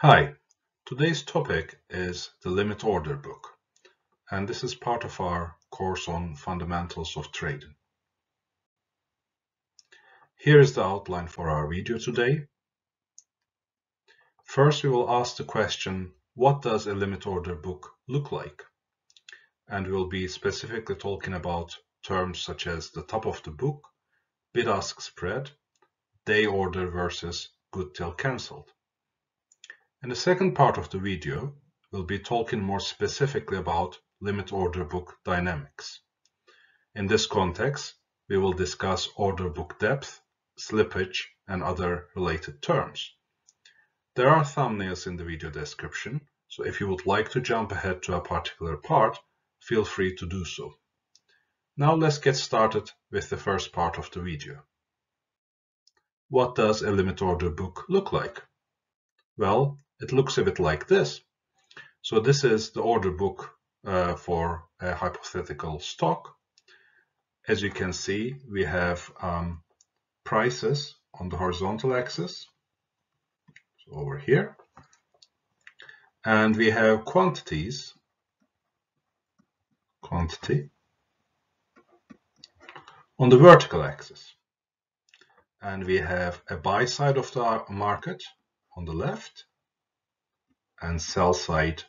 Hi, today's topic is the limit order book, and this is part of our course on fundamentals of trading. Here is the outline for our video today. First, we will ask the question, what does a limit order book look like? And we'll be specifically talking about terms such as the top of the book, bid-ask spread, day order versus good till cancelled. In the second part of the video, we'll be talking more specifically about limit order book dynamics. In this context, we will discuss order book depth, slippage, and other related terms. There are thumbnails in the video description, so if you would like to jump ahead to a particular part, feel free to do so. Now let's get started with the first part of the video. What does a limit order book look like? Well, it looks a bit like this. So this is the order book uh, for a hypothetical stock. As you can see, we have um, prices on the horizontal axis, so over here. And we have quantities, quantity, on the vertical axis. And we have a buy side of the market on the left and sell side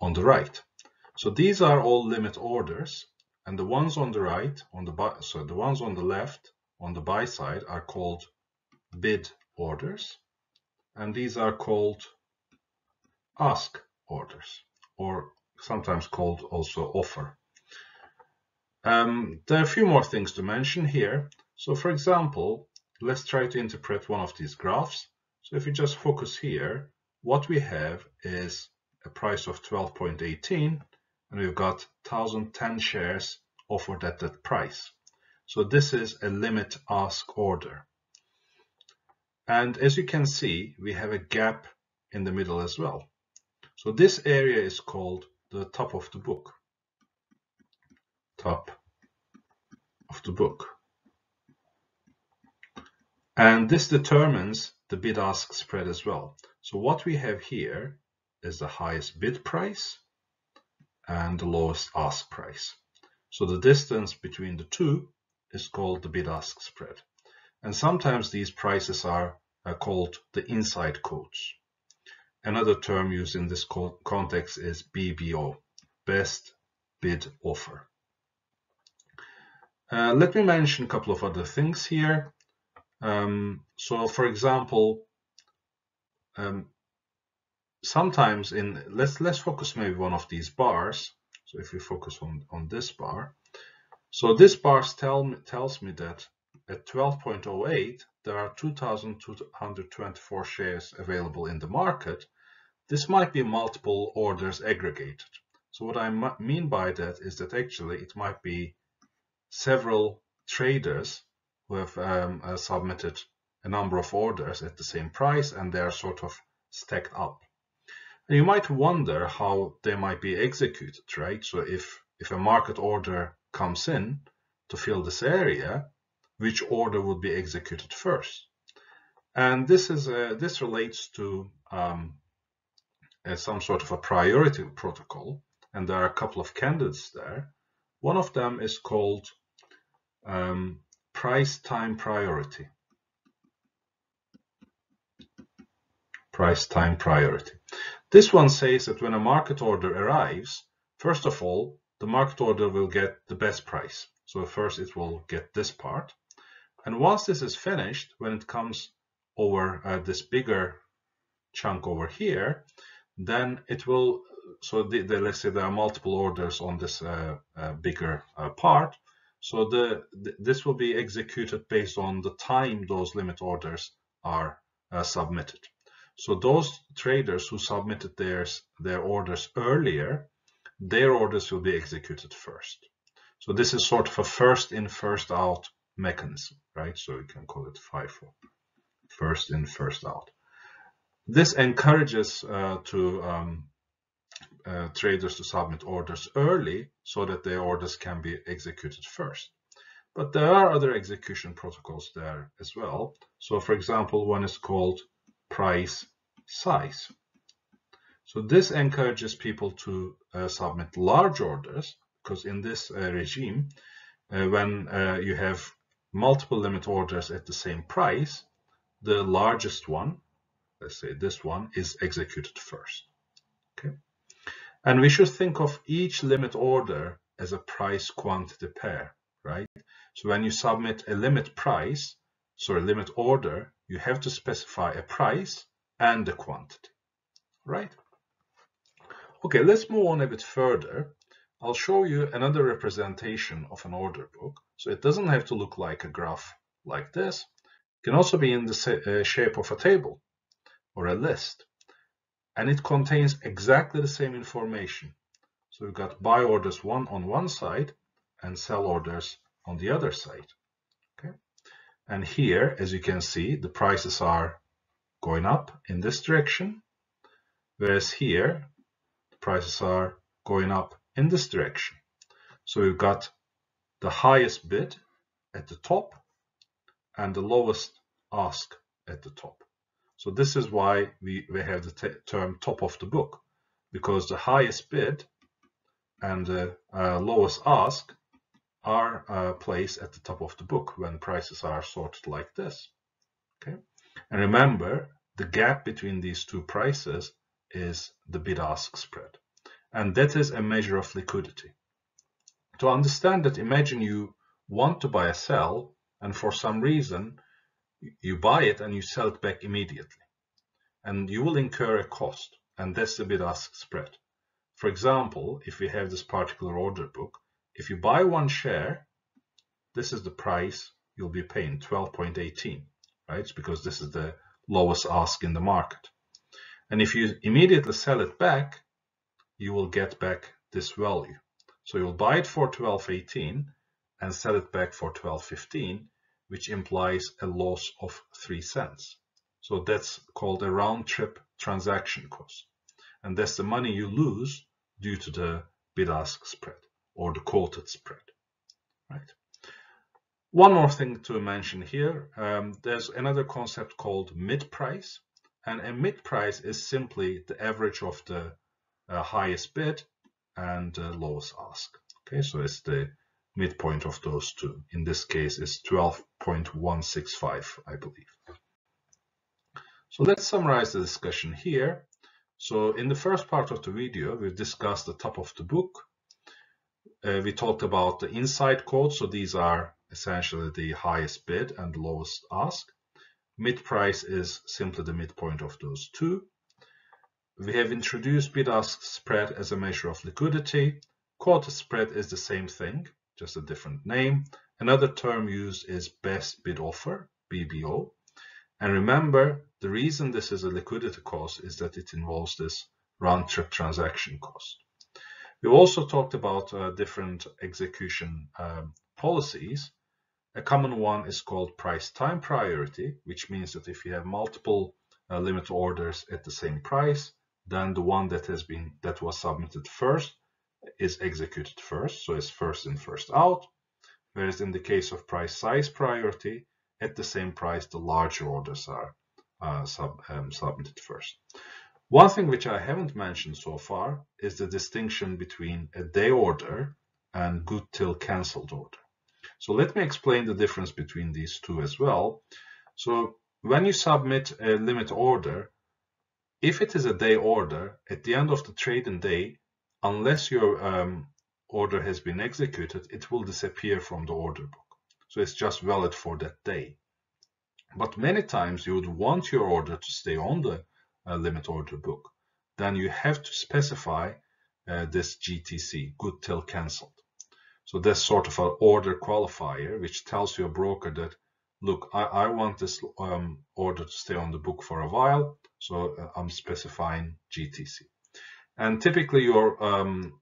on the right. So these are all limit orders and the ones on the right on the buy, so the ones on the left on the buy side are called bid orders and these are called ask orders or sometimes called also offer. Um, there are a few more things to mention here. So for example, let's try to interpret one of these graphs. So if we just focus here, what we have is a price of 12.18 and we've got 1010 shares offered at that price. So this is a limit ask order. And as you can see, we have a gap in the middle as well. So this area is called the top of the book. Top of the book. And this determines the bid-ask spread as well. So what we have here is the highest bid price and the lowest ask price. So the distance between the two is called the bid-ask spread. And sometimes these prices are, are called the inside quotes. Another term used in this context is BBO, best bid offer. Uh, let me mention a couple of other things here. Um, so for example, um, sometimes in let's let's focus maybe one of these bars. So if we focus on on this bar, so this bar tell tells me that at 12.08 there are 2,224 shares available in the market. This might be multiple orders aggregated. So what I mean by that is that actually it might be several traders who have um, uh, submitted a number of orders at the same price and they are sort of stacked up. And you might wonder how they might be executed, right? So if, if a market order comes in to fill this area, which order would be executed first? And this is a, this relates to um, a, some sort of a priority protocol, and there are a couple of candidates there. One of them is called um, price time priority. Price time priority. This one says that when a market order arrives, first of all, the market order will get the best price. So first it will get this part. And once this is finished, when it comes over uh, this bigger chunk over here, then it will, so the, the, let's say there are multiple orders on this uh, uh, bigger uh, part. So the, this will be executed based on the time those limit orders are uh, submitted. So those traders who submitted theirs, their orders earlier, their orders will be executed first. So this is sort of a first in, first out mechanism, right? So we can call it FIFO, first in, first out. This encourages uh, to um, uh, traders to submit orders early so that their orders can be executed first. But there are other execution protocols there as well. So for example, one is called price size. So this encourages people to uh, submit large orders because in this uh, regime, uh, when uh, you have multiple limit orders at the same price, the largest one, let's say this one, is executed first. Okay, And we should think of each limit order as a price quantity pair, right? So when you submit a limit price, sorry, limit order, you have to specify a price and a quantity, right? Okay, let's move on a bit further. I'll show you another representation of an order book. So it doesn't have to look like a graph like this. It can also be in the uh, shape of a table or a list. And it contains exactly the same information. So we've got buy orders one on one side and sell orders on the other side. Okay. And here, as you can see, the prices are going up in this direction, whereas here the prices are going up in this direction. So we've got the highest bid at the top and the lowest ask at the top. So this is why we, we have the term top of the book, because the highest bid and the uh, lowest ask are uh, placed at the top of the book when prices are sorted like this. Okay, And remember, the gap between these two prices is the bid-ask spread. And that is a measure of liquidity. To understand that, imagine you want to buy a cell and for some reason you buy it and you sell it back immediately. And you will incur a cost and that's the bid-ask spread. For example, if we have this particular order book, if you buy one share, this is the price you'll be paying, 12.18, right? Because this is the lowest ask in the market. And if you immediately sell it back, you will get back this value. So you'll buy it for 12.18 and sell it back for 12.15, which implies a loss of 3 cents. So that's called a round trip transaction cost. And that's the money you lose due to the bid-ask spread or the quoted spread, right? One more thing to mention here, um, there's another concept called mid-price. And a mid-price is simply the average of the uh, highest bid and uh, lowest ask. Okay, so it's the midpoint of those two. In this case, it's 12.165, I believe. So let's summarize the discussion here. So in the first part of the video, we've discussed the top of the book. Uh, we talked about the inside quotes. So these are essentially the highest bid and lowest ask. Mid price is simply the midpoint of those two. We have introduced bid-ask spread as a measure of liquidity. Quote spread is the same thing, just a different name. Another term used is best bid offer, BBO. And remember, the reason this is a liquidity cost is that it involves this round-trip transaction cost. We also talked about uh, different execution um, policies a common one is called price time priority, which means that if you have multiple uh, limit orders at the same price, then the one that has been that was submitted first is executed first, so it's first in first out. Whereas in the case of price size priority, at the same price, the larger orders are uh, sub, um, submitted first. One thing which I haven't mentioned so far is the distinction between a day order and good till cancelled order. So let me explain the difference between these two as well. So when you submit a limit order, if it is a day order, at the end of the trading day, unless your um, order has been executed, it will disappear from the order book. So it's just valid for that day. But many times you would want your order to stay on the uh, limit order book. Then you have to specify uh, this GTC, good till cancelled. So that's sort of an order qualifier, which tells your broker that, look, I, I want this um, order to stay on the book for a while, so uh, I'm specifying GTC. And typically your um,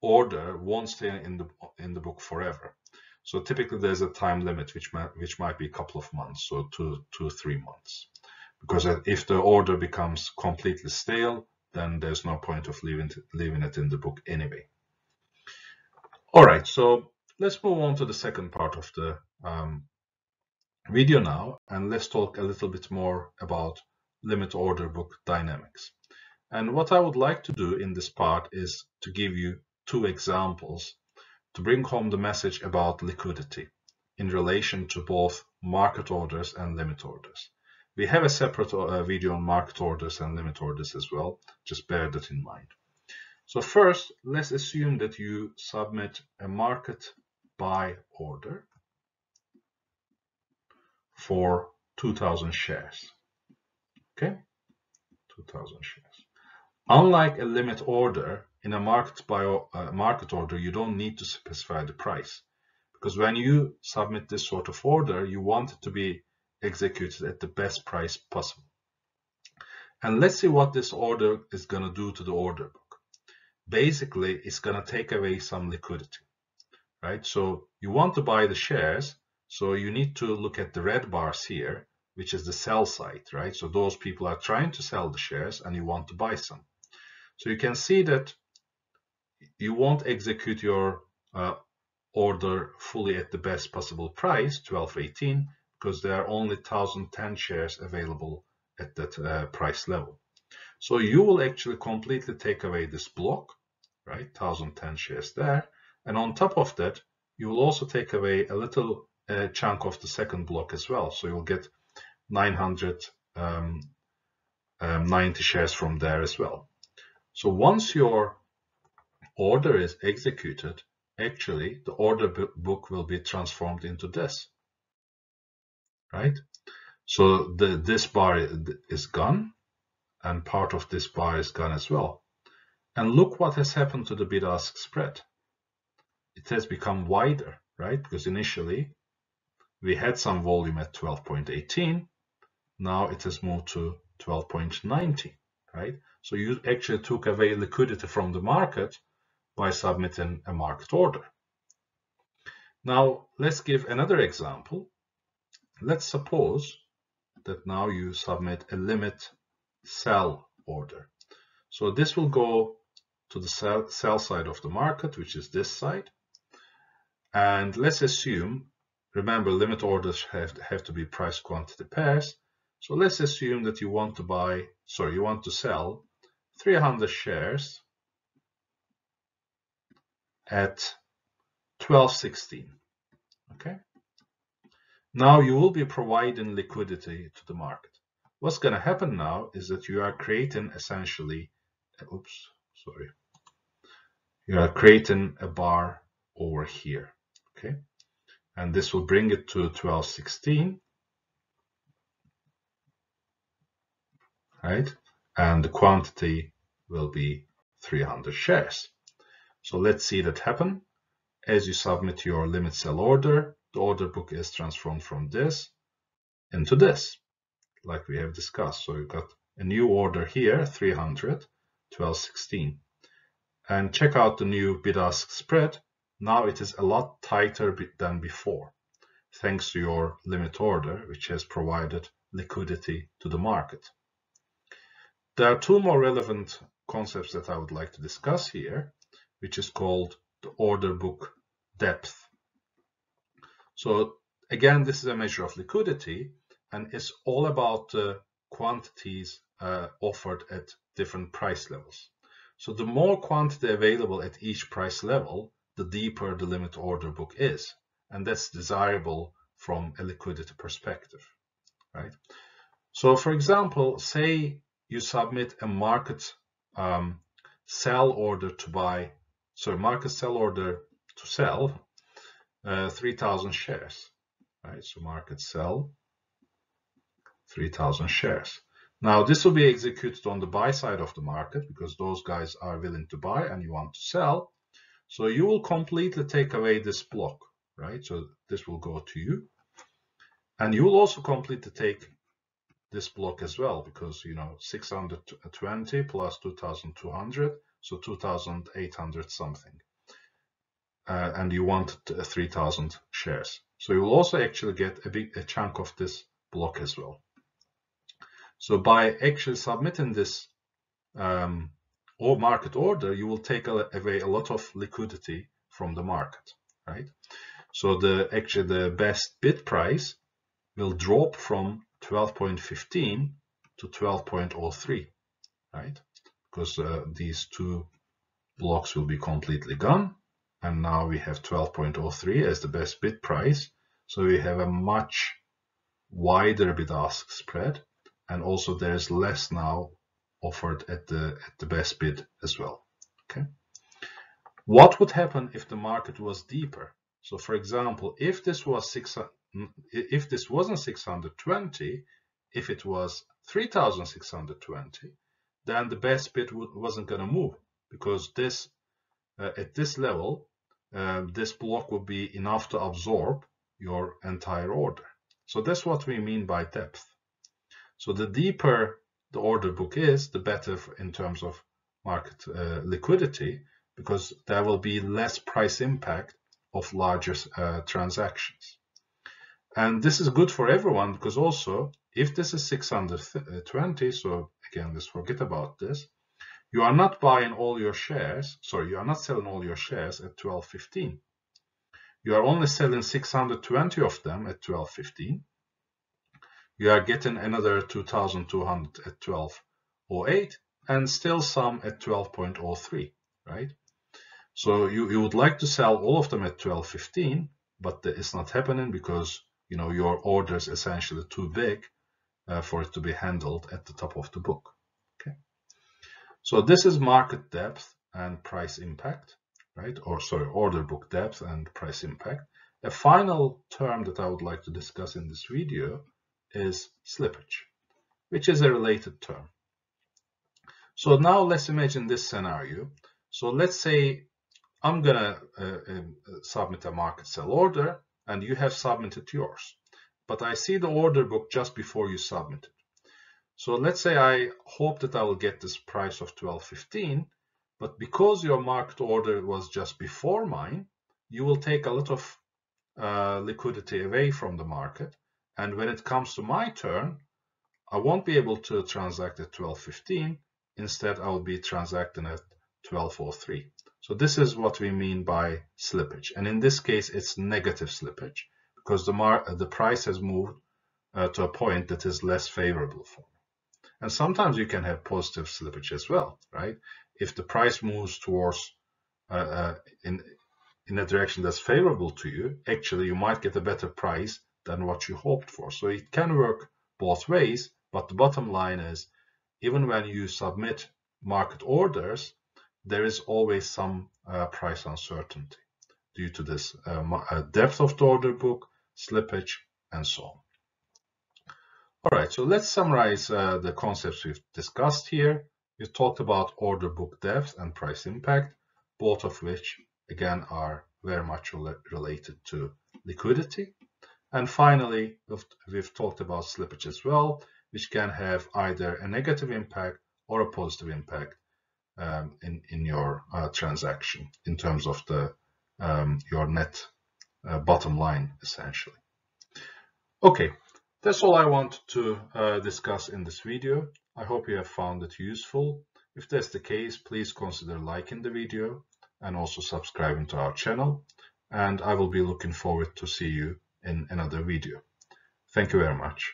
order won't stay in the in the book forever. So typically there's a time limit, which might which might be a couple of months, so two two three months. Because if the order becomes completely stale, then there's no point of leaving leaving it in the book anyway. All right, so let's move on to the second part of the um, video now, and let's talk a little bit more about limit order book dynamics. And what I would like to do in this part is to give you two examples to bring home the message about liquidity in relation to both market orders and limit orders. We have a separate uh, video on market orders and limit orders as well. Just bear that in mind. So first, let's assume that you submit a market buy order for 2000 shares. Okay, 2000 shares. Unlike a limit order, in a market buy uh, market order, you don't need to specify the price because when you submit this sort of order, you want it to be executed at the best price possible. And let's see what this order is going to do to the order book. Basically, it's going to take away some liquidity, right? So you want to buy the shares, so you need to look at the red bars here, which is the sell side, right? So those people are trying to sell the shares and you want to buy some. So you can see that you won't execute your uh, order fully at the best possible price, 12.18, because there are only 1010 shares available at that uh, price level. So you will actually completely take away this block, right? 1010 shares there. And on top of that, you will also take away a little uh, chunk of the second block as well. So you'll get 990 um, um, shares from there as well. So once your order is executed, actually the order book will be transformed into this, right? So the, this bar is gone and part of this bar is gone as well. And look what has happened to the bid-ask spread. It has become wider, right? Because initially we had some volume at 12.18. Now it has moved to 12.90, right? So you actually took away liquidity from the market by submitting a market order. Now, let's give another example. Let's suppose that now you submit a limit sell order. So this will go to the sell, sell side of the market, which is this side. And let's assume, remember limit orders have, have to be price quantity pairs. So let's assume that you want to buy, sorry, you want to sell 300 shares at 1216. Okay. Now you will be providing liquidity to the market. What's going to happen now is that you are creating essentially, uh, oops, sorry, you are creating a bar over here. Okay. And this will bring it to 1216. Right. And the quantity will be 300 shares. So let's see that happen. As you submit your limit sell order, the order book is transformed from this into this, like we have discussed. So you've got a new order here, 300, 1216. And check out the new bid-ask spread. Now it is a lot tighter than before, thanks to your limit order, which has provided liquidity to the market. There are two more relevant concepts that I would like to discuss here which is called the order book depth. So again, this is a measure of liquidity and it's all about the quantities uh, offered at different price levels. So the more quantity available at each price level, the deeper the limit order book is. And that's desirable from a liquidity perspective, right? So for example, say you submit a market um, sell order to buy so market sell order to sell uh, 3000 shares right? So market sell 3000 shares. Now this will be executed on the buy side of the market because those guys are willing to buy and you want to sell. So you will completely take away this block right? So this will go to you. And you will also completely take this block as well because you know 620 plus 2200 so 2,800 something. Uh, and you want 3,000 shares. So you will also actually get a big a chunk of this block as well. So by actually submitting this um, or market order, you will take away a lot of liquidity from the market, right? So the actually the best bid price will drop from 12.15 to 12.03, right? because uh, these two blocks will be completely gone. And now we have 12.03 as the best bid price. So we have a much wider bid-ask spread. And also there's less now offered at the, at the best bid as well. Okay. What would happen if the market was deeper? So for example, if this was 600, if this wasn't 620, if it was 3620, then the best bid wasn't going to move because this uh, at this level, uh, this block would be enough to absorb your entire order. So that's what we mean by depth. So the deeper the order book is, the better in terms of market uh, liquidity, because there will be less price impact of larger uh, transactions. And this is good for everyone because also if this is 620, so again, let's forget about this, you are not buying all your shares, sorry, you are not selling all your shares at 12.15. You are only selling 620 of them at 12.15. You are getting another 2,200 at 12.08 and still some at 12.03, right? So you, you would like to sell all of them at 12.15, but it's not happening because you know your order is essentially too big uh, for it to be handled at the top of the book. So this is market depth and price impact, right? Or sorry, order book depth and price impact. A final term that I would like to discuss in this video is slippage, which is a related term. So now let's imagine this scenario. So let's say I'm going to uh, um, submit a market sell order and you have submitted yours. But I see the order book just before you submit it. So let's say I hope that I will get this price of 12.15, but because your market order was just before mine, you will take a lot of uh, liquidity away from the market. And when it comes to my turn, I won't be able to transact at 12.15. Instead, I will be transacting at 12.03. So this is what we mean by slippage. And in this case, it's negative slippage because the, the price has moved uh, to a point that is less favorable for. And sometimes you can have positive slippage as well, right? If the price moves towards uh, uh, in, in a direction that's favorable to you, actually you might get a better price than what you hoped for. So it can work both ways, but the bottom line is even when you submit market orders, there is always some uh, price uncertainty due to this uh, uh, depth of the order book, slippage, and so on. All right, so let's summarize uh, the concepts we've discussed here. We've talked about order book depth and price impact, both of which, again, are very much related to liquidity. And finally, we've, we've talked about slippage as well, which can have either a negative impact or a positive impact um, in in your uh, transaction in terms of the um, your net uh, bottom line essentially. Okay, that's all I want to uh, discuss in this video. I hope you have found it useful. If that's the case, please consider liking the video and also subscribing to our channel. And I will be looking forward to see you in another video. Thank you very much.